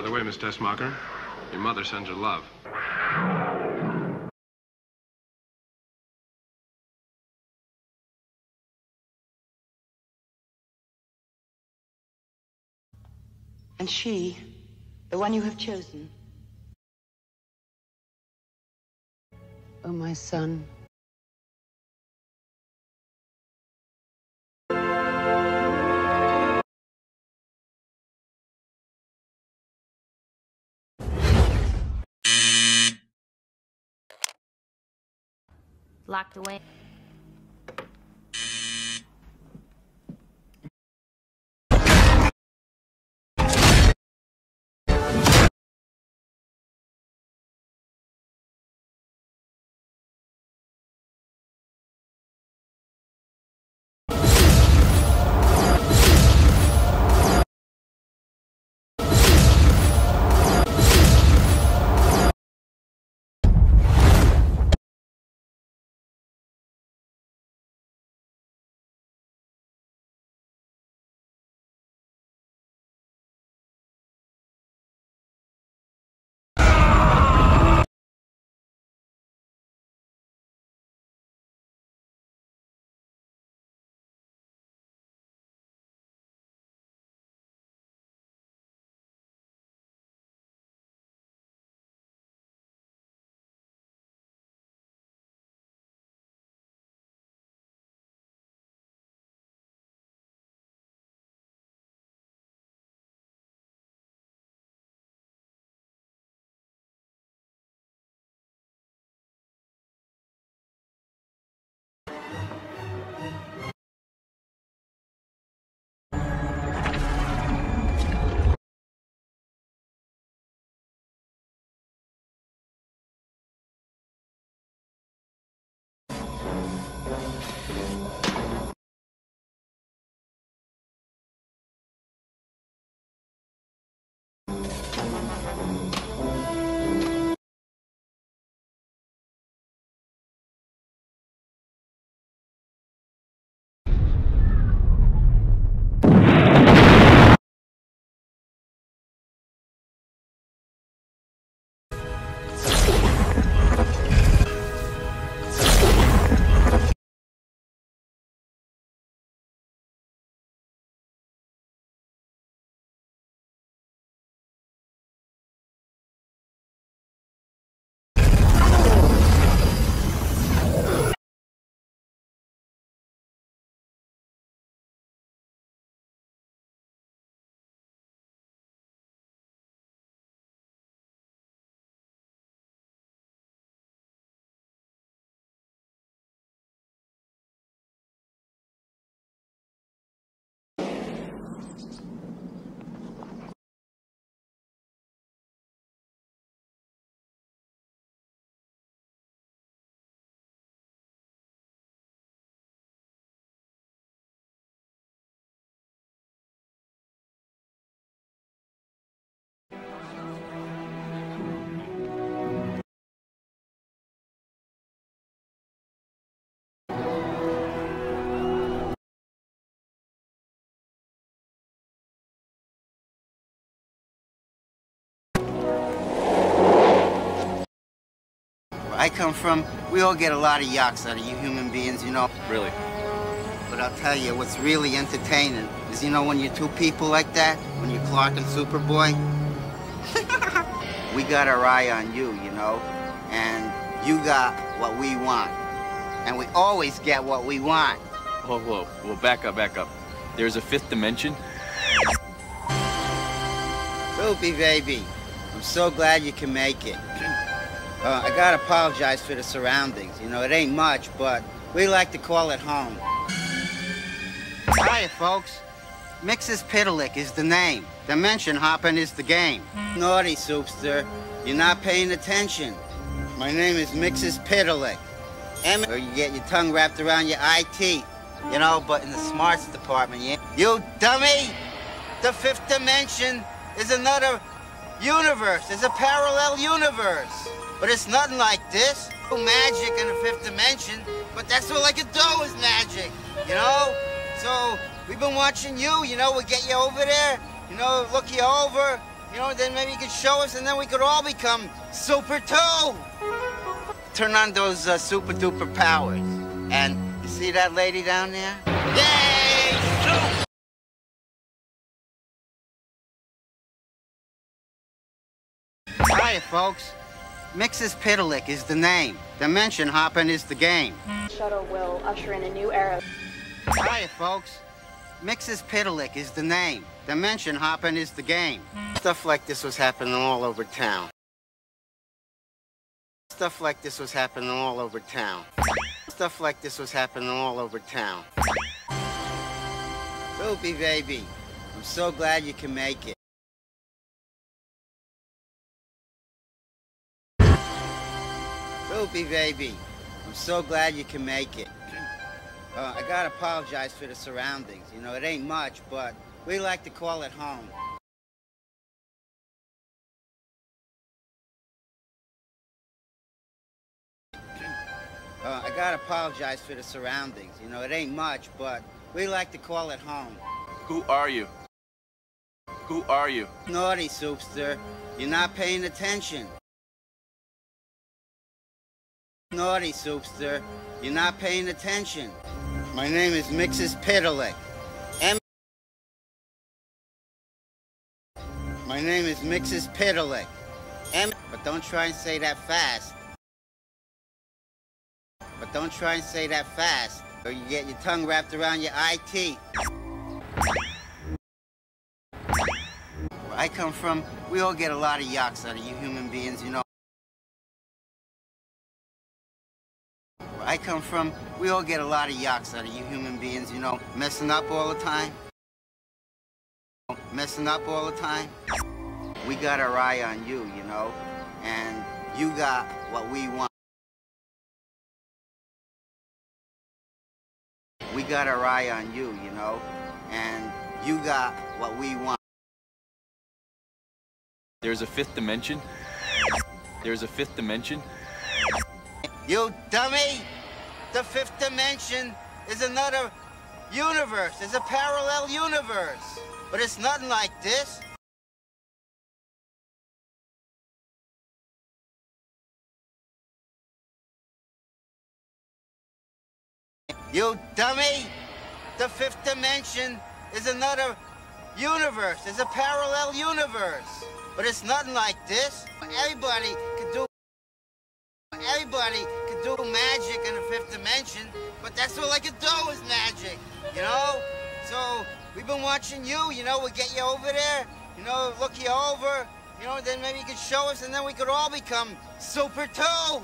by the way, Miss Tessmacher, your mother sends her love. And she, the one you have chosen. Oh, my son. Locked away. I come from, we all get a lot of yaks out of you human beings, you know. Really? But I'll tell you, what's really entertaining is, you know, when you're two people like that, when you're Clark and Superboy, we got our eye on you, you know, and you got what we want. And we always get what we want. Whoa, whoa, whoa, back up, back up. There's a fifth dimension? Soupy, baby, I'm so glad you can make it. Uh, I gotta apologize for the surroundings. You know, it ain't much, but we like to call it home. Hiya, folks. Mxyzptlk is the name. Dimension hopping is the game. Naughty, Soupster. You're not paying attention. My name is Mxyzptlk. M or you get your tongue wrapped around your teeth. You know, but in the smarts department, yeah. You dummy! The fifth dimension is another universe. It's a parallel universe. But it's nothing like this. Magic in the fifth dimension, but that's what I can do is magic, you know? So we've been watching you, you know, we get you over there, you know, look you over, You know, then maybe you could show us and then we could all become super too. Turn on those uh, super duper powers. And you see that lady down there? Yay! Super! Hiya, folks. Mxyzptlk is the name. Dimension hopping is the game. Shuttle will usher in a new era. Hiya, folks. Mxyzptlk is the name. Dimension hopping is the game. Stuff like this was happening all over town. Stuff like this was happening all over town. Stuff like this was happening all over town. Soupy, baby. I'm so glad you can make it. Soupy, baby. I'm so glad you can make it. Uh, I gotta apologize for the surroundings. You know, it ain't much, but we like to call it home. Uh, I gotta apologize for the surroundings. You know, it ain't much, but we like to call it home. Who are you? Who are you? Naughty, Soupster. You're not paying attention. Naughty, Soupster. You're not paying attention. My name is Mxyzptlk. M. My name is Mxyzptlk. M. But don't try and say that fast. But don't try and say that fast, or you get your tongue wrapped around your teeth. Where I come from, we all get a lot of yaks out of you human beings, you know. I come from, we all get a lot of yaks out of you human beings, you know, messing up all the time. Messing up all the time. We got our eye on you, you know, and you got what we want. We got our eye on you, you know, and you got what we want. There's a fifth dimension. There's a fifth dimension. You dummy! The fifth dimension is another universe. It's a parallel universe. But it's nothing like this. You dummy! The fifth dimension is another universe. It's a parallel universe. But it's nothing like this. Everybody can do Everybody do magic in the fifth dimension, but that's all I can do is magic, you know? So we've been watching you, you know, we'll get you over there, you know, look you over, you know, then maybe you could show us and then we could all become super too.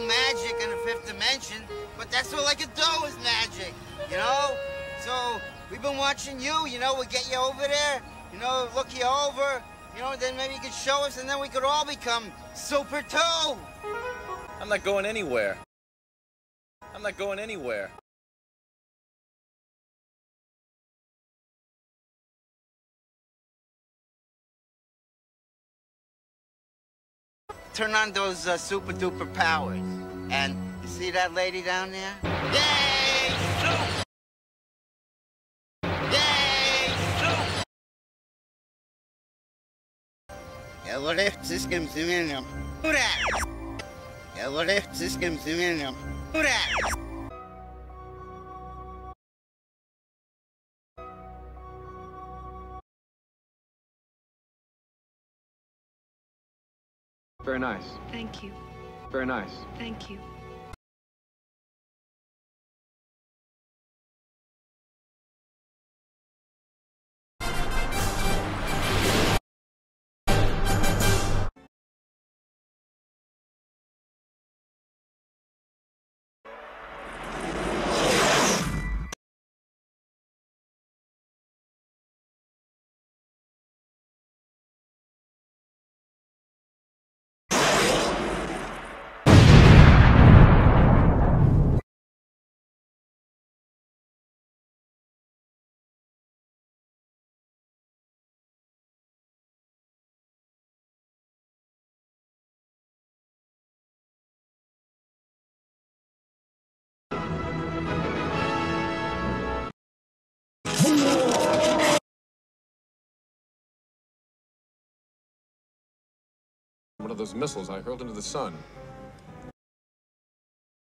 Magic in the fifth dimension, but that's all I can do is magic, you know? So we've been watching you, you know, we'll get you over there, you know, look you over, you know, then maybe you could show us and then we could all become super too. I'm not going anywhere. I'm not going anywhere. Turn on those uh, super duper powers. And you see that lady down there? Yay! Soup! Yay! Soup! Elore system zimenium. Who that? Elore system zimenium. Who that? Very nice. Thank you. Very nice. Thank you. One of those missiles I hurled into the sun.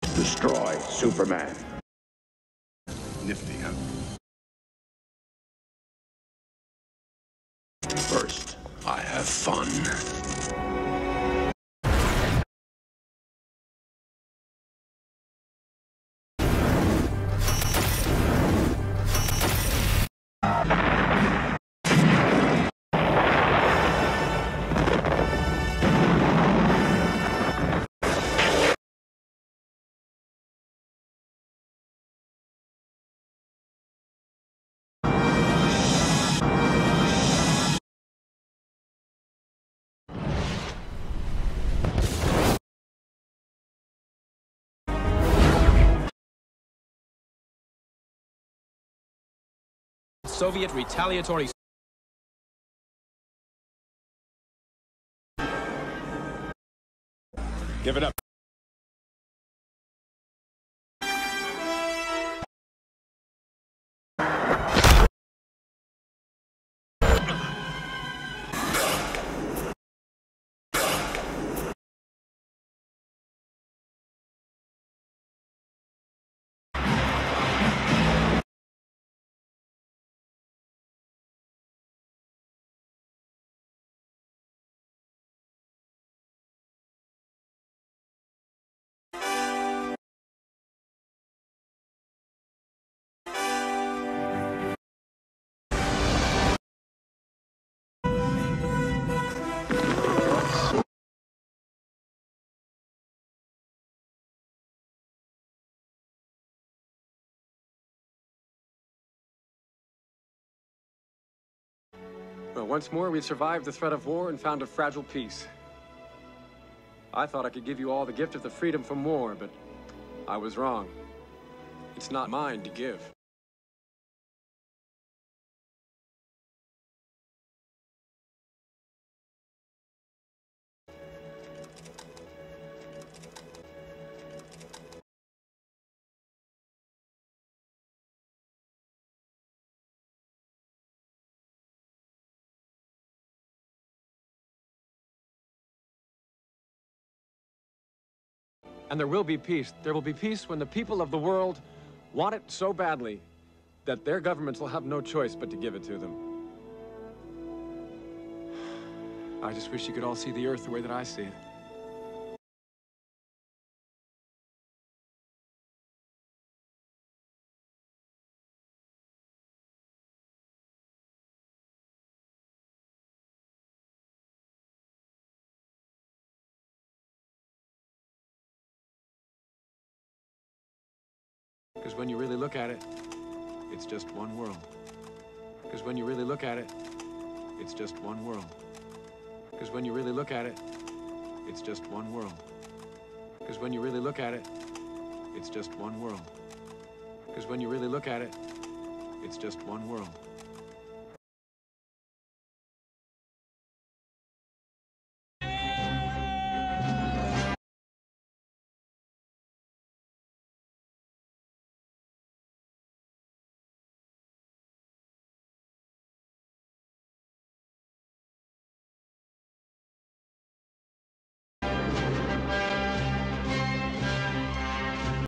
Destroy Superman. Nifty, huh? First, I have fun. Soviet retaliatory. Give it up. Once more, we'd survived the threat of war and found a fragile peace. I thought I could give you all the gift of the freedom from war, but I was wrong. It's not mine to give. And there will be peace. There will be peace when the people of the world want it so badly that their governments will have no choice but to give it to them. I just wish you could all see the Earth the way that I see it. Because when you really look at it, it's just one world. Because when you really look at it, it's just one world. Because when you really look at it, it's just one world. Because when you really look at it, it's just one world. Because when you really look at it, it's just one world.